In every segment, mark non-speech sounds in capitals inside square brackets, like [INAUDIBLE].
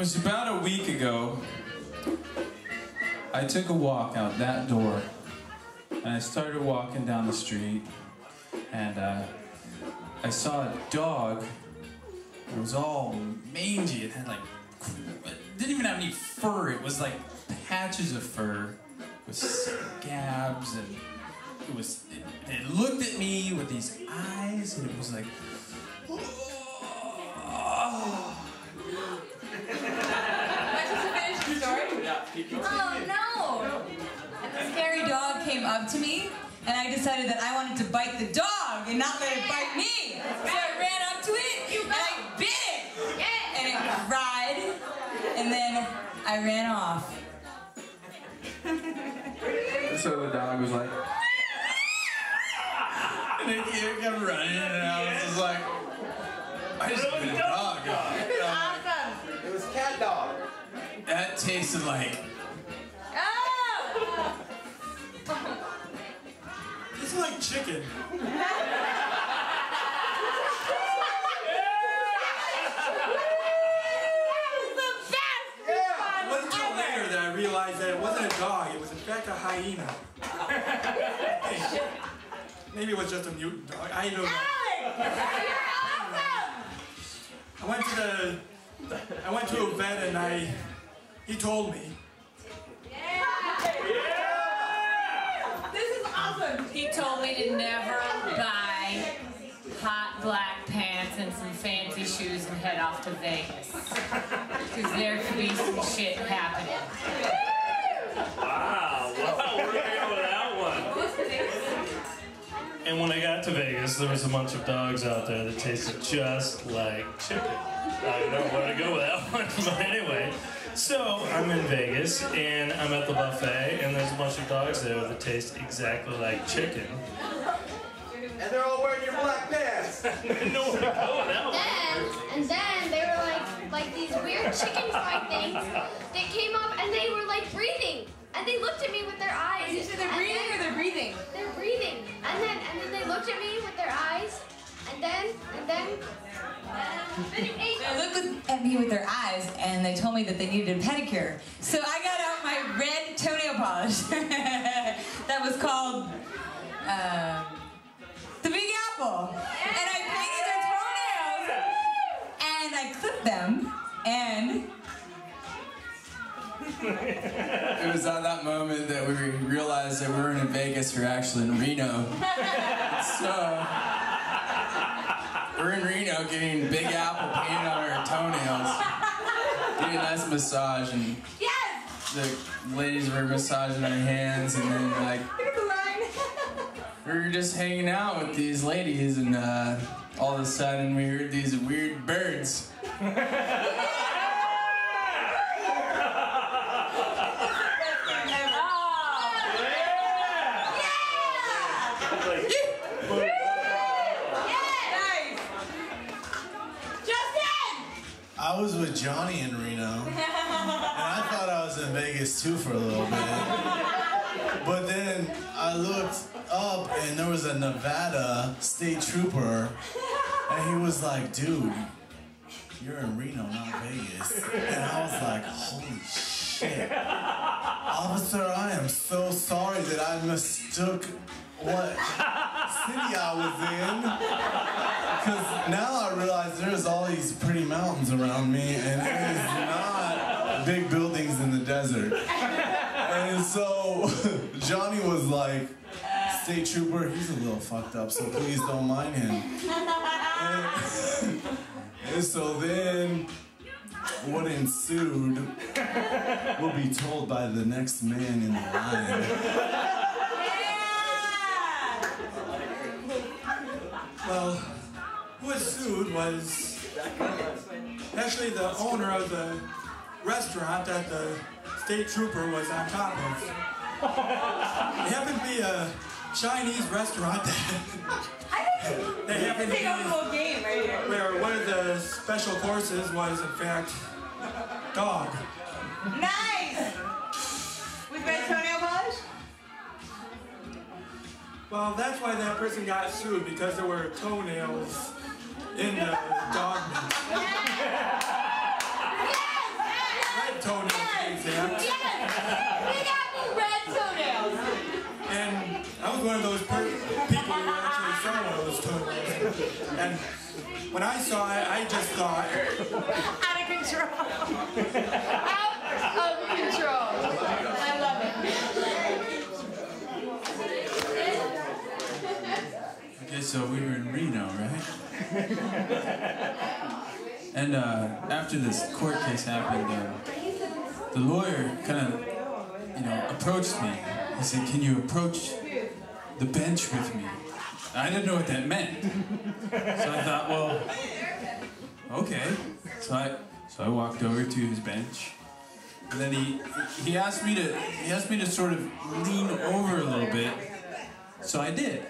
was about a week ago. I took a walk out that door, and I started walking down the street, and uh, I saw a dog. It was all mangy. It had like, it didn't even have any fur. It was like patches of fur with scabs, and it was. It, it looked at me with these eyes, and it was like. Oh no! And the scary dog came up to me, and I decided that I wanted to bite the dog and not let it bite me. So I ran up to it and I bit it, and it cried, and then I ran off. So the dog was like. And it, it kept running, and I was just like. I just bit a dog. Tasted like. Oh! It's like chicken. The It wasn't until later that I realized that it wasn't a dog, it was in fact a hyena. [LAUGHS] Maybe it was just a mutant dog. I don't know. I went to the I went to a vet and I he told me. Yeah! yeah! This is awesome. He told me to never buy hot black pants and some fancy shoes and head off to Vegas. Because there could be some shit happening. Wow, wow, we're gonna with that one. And when I got to Vegas, there was a bunch of dogs out there that tasted just like chicken. I don't know where to go with that one, [LAUGHS] but anyway. So I'm in Vegas and I'm at the buffet, and there's a bunch of dogs there that taste exactly like chicken. And they're all wearing your black pants. [LAUGHS] I didn't know where to go with that one. Then, and then they were like, like these weird chicken fry things that came up and they were like breathing. And they looked at me with their eyes. Did you say they're breathing then- or they're breathing? They're breathing. And then, and then they looked at me with their eyes. And then, and then, then you ate They looked at me with their eyes and they told me that they needed a pedicure. So I got out my red toenail polish [LAUGHS] that was called um, the Big Apple. And I painted their toenails and I clipped them and It was at that moment that we realized that we weren't in Vegas, we were actually in Reno. [LAUGHS] so, we're in Reno getting Big Apple painted on our toenails. Getting a nice massage, and yes! the ladies were massaging our hands, and then, like, Look at the line. [LAUGHS] we were just hanging out with these ladies, and uh, all of a sudden we heard these weird birds. I was with Johnny in Reno, and I thought I was in Vegas too for a little bit. But then I looked up, and there was a Nevada state trooper, and he was like, "Dude, you're in Reno, not Vegas." And I was like, "Holy shit, officer! I am so sorry that I mistook what city I was in." Because now I realize there's all these pretty mountains around me, and it is not big buildings in the desert. And so [LAUGHS] Johnny was like, State Trooper, he's a little fucked up, so please don't mind him. And, [LAUGHS] and so then what ensued will be told by the next man in the line. Well, who was sued was actually the owner of the restaurant that the state trooper was on top of. It happened to be a Chinese restaurant [LAUGHS] that, that happened to Take over the be whole game right here. where one of the special courses was in fact dog. Nice! With red Well, that's why that person got sued because there were toenails in the dog meat. Red toenails, to be exact. Big apple red toenails. And I was one of those people who actually saw one of those toenails. And when I saw it, I just thought, Out of control. Out of control. I love it. Okay, so we were in Reno, right? [LAUGHS] and uh, after this court case happened, uh, the lawyer kind of, you know, approached me. He said, "Can you approach the bench with me?" I didn't know what that meant, so I thought, well, okay. So I so I walked over to his bench, and then he he asked me to he asked me to sort of lean over a little bit. So I did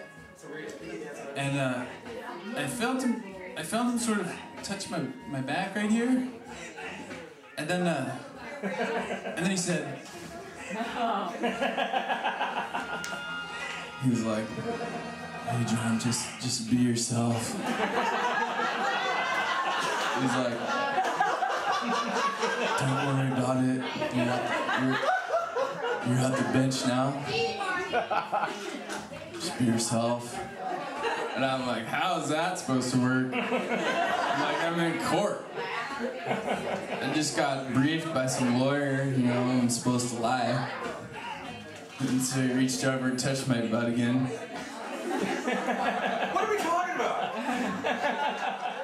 and uh, I felt him. I felt him sort of touch my, my back right here, and then uh, and then he said, he was like, "Hey John, just just be yourself." He's like, "Don't worry about it. You're at, you're, you're at the bench now. Just be yourself." And I'm like, how is that supposed to work? I'm [LAUGHS] like, I'm in court. I just got briefed by some lawyer, you know, I'm supposed to lie. And so he reached over and touched my butt again. What are we talking about?